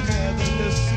that you've.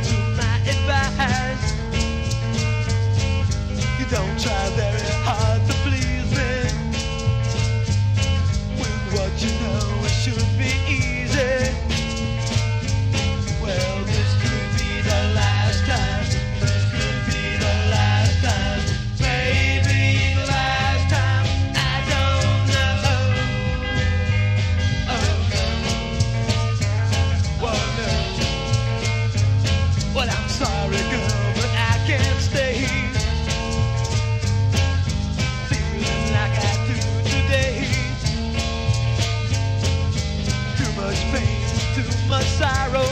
much pain, too much sorrow.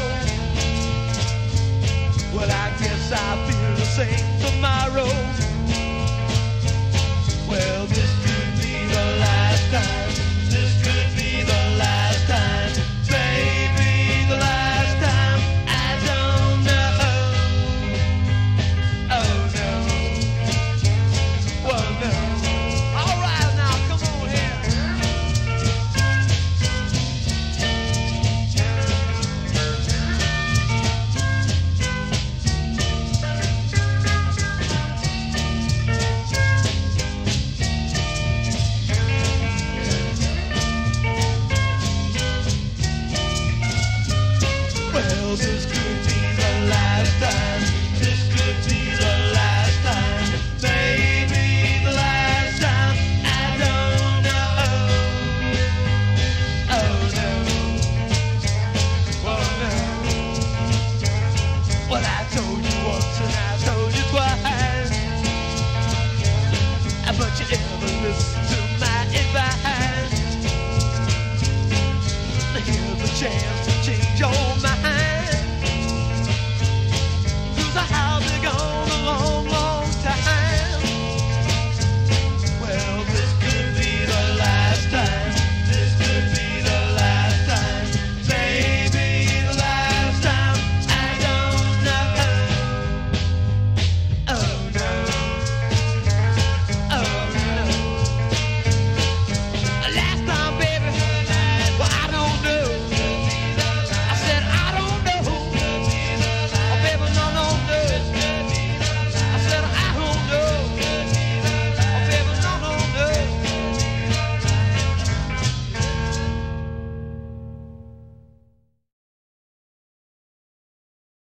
Well, I guess I'll feel the same tomorrow. Moses could be a lifetime.